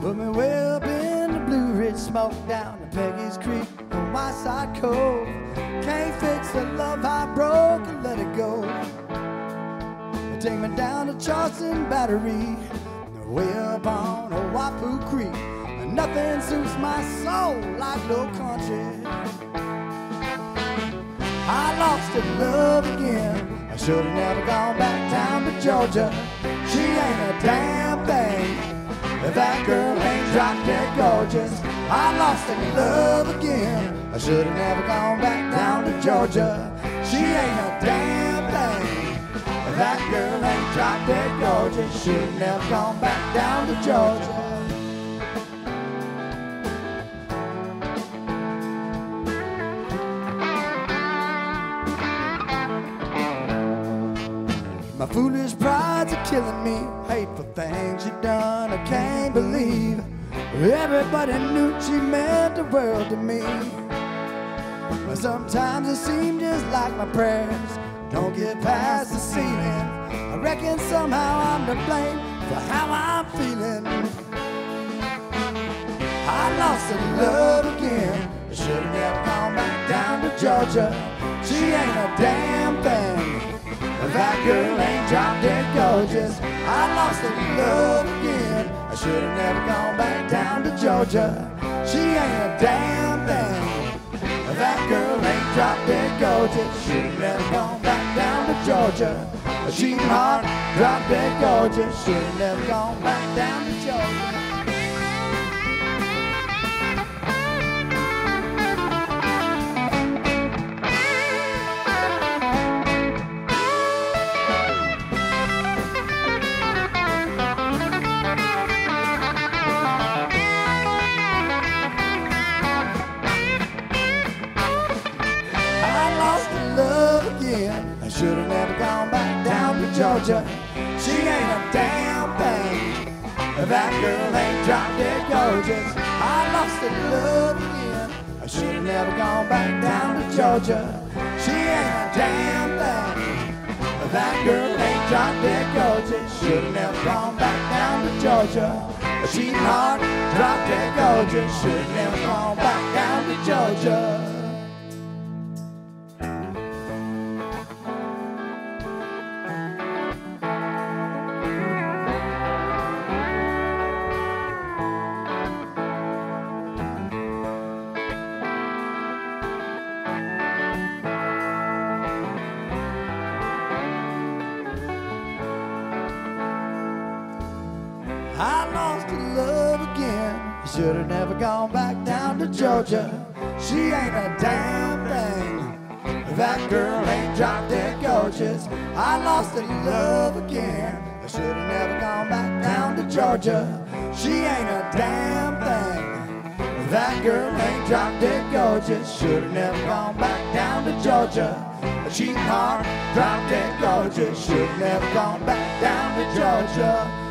Put me way up in the Blue Ridge smoke down to Peggy's Creek on my side cove. Can't fix the love I broke and let it go. Take me down to Charleston Battery, way up on Wappoo Creek. Nothing suits my soul like low country. I lost in love again. I should have never gone back down to Georgia. She ain't a damn thing. That girl ain't drop dead gorgeous, I lost in love again. I should have never gone back down to Georgia. She ain't a damn thing. That girl ain't drop dead gorgeous, should have never gone back down to Georgia. My foolish pride's a killing me. Hateful things you done, I can't believe. Everybody knew she meant the world to me. But sometimes it seems just like my prayers don't get past the ceiling. I reckon somehow I'm to blame for how I'm feeling. I lost in love again. I should have never gone back down to Georgia. She ain't a damn thing. That girl ain't drop dead gorgeous, I lost in love should have never gone back down to Georgia. She ain't a damn thing. That girl ain't drop dead gorgeous, should have never gone back down to Georgia. A cheating heart, drop dead gorgeous, should have never gone back down to Georgia. Should have never gone back down to Georgia. She ain't a damn thing. That girl ain't drop dead gorgeous. I lost in love again. I should have never gone back down to Georgia. She ain't a damn thing. That girl ain't drop dead gorgeous. Should have never gone back down to Georgia. A cheating heart, drop dead gorgeous. Should have never gone back I lost in love again. Should have never gone back down to Georgia. She ain't a damn thing. That girl ain't drop dead gorgeous. I lost in love again. I should have never gone back down to Georgia. She ain't a damn thing. That girl ain't drop dead gorgeous. Should have never gone back down to Georgia. She heart, drop dead gorgeous. Should have never gone back down to Georgia.